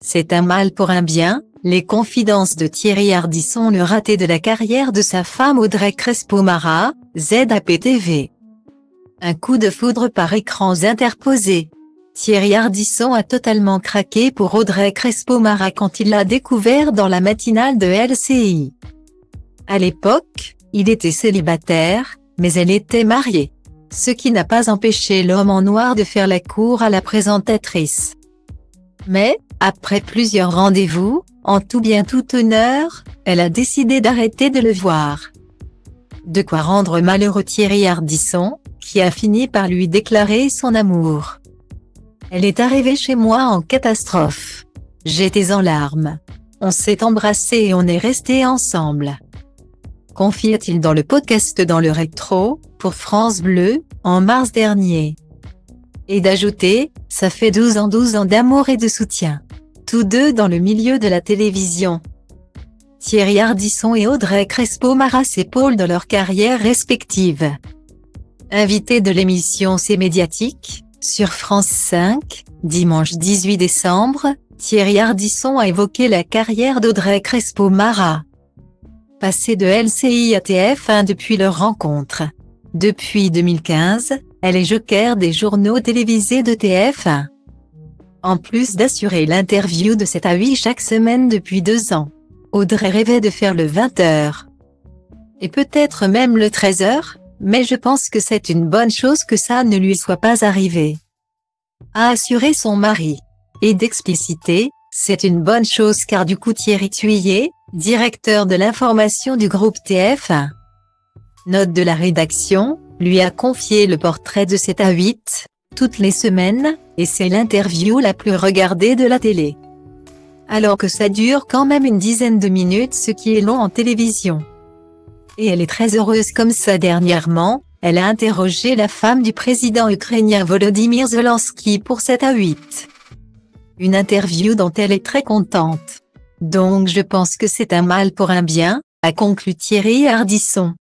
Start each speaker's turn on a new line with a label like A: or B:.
A: C'est un mal pour un bien, les confidences de Thierry Ardisson le raté de la carrière de sa femme Audrey Crespo-Mara, ZAPTV. Un coup de foudre par écrans interposés. Thierry Ardisson a totalement craqué pour Audrey Crespo-Mara quand il l'a découvert dans la matinale de LCI. À l'époque, il était célibataire, mais elle était mariée. Ce qui n'a pas empêché l'homme en noir de faire la cour à la présentatrice. Mais, après plusieurs rendez-vous, en tout bien tout honneur, elle a décidé d'arrêter de le voir. De quoi rendre malheureux Thierry Ardisson, qui a fini par lui déclarer son amour. Elle est arrivée chez moi en catastrophe. J'étais en larmes. On s'est embrassé et on est resté ensemble. Confie-t-il dans le podcast dans le rétro, pour France Bleu, en mars dernier. Et d'ajouter, ça fait 12 ans 12 ans d'amour et de soutien tous deux dans le milieu de la télévision. Thierry Ardisson et Audrey Crespo-Mara s'épaulent dans leurs carrières respectives. Invité de l'émission C'est médiatique, sur France 5, dimanche 18 décembre, Thierry Ardisson a évoqué la carrière d'Audrey Crespo-Mara. Passée de LCI à TF1 depuis leur rencontre. Depuis 2015, elle est joker des journaux télévisés de TF1 en plus d'assurer l'interview de 7 à 8 chaque semaine depuis deux ans. Audrey rêvait de faire le 20h. Et peut-être même le 13h, mais je pense que c'est une bonne chose que ça ne lui soit pas arrivé. A assuré son mari. Et d'expliciter, c'est une bonne chose car du coup Thierry directeur de l'information du groupe TF1, note de la rédaction, lui a confié le portrait de 7 à 8, toutes les semaines, et c'est l'interview la plus regardée de la télé. Alors que ça dure quand même une dizaine de minutes ce qui est long en télévision. Et elle est très heureuse comme ça dernièrement, elle a interrogé la femme du président ukrainien Volodymyr Zelensky pour 7 à 8. Une interview dont elle est très contente. Donc je pense que c'est un mal pour un bien, a conclu Thierry Ardisson.